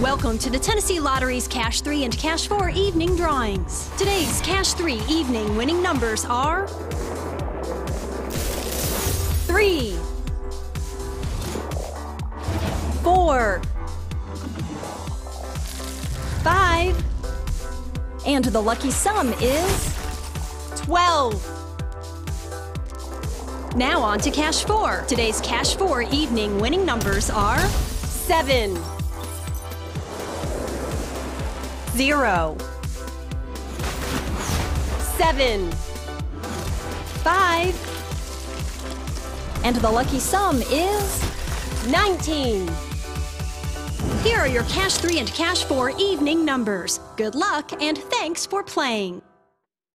Welcome to the Tennessee Lottery's Cash 3 and Cash 4 evening drawings. Today's Cash 3 evening winning numbers are 3, 4, 5, and the lucky sum is 12. Now on to Cash 4. Today's Cash 4 evening winning numbers are 7, 0, 7, 5, and the lucky sum is 19. Here are your Cash 3 and Cash 4 evening numbers. Good luck and thanks for playing.